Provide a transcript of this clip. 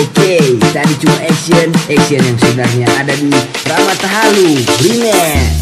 Oke, tadi cuma action, action yang sebenarnya ada di Ramatahalu Remix.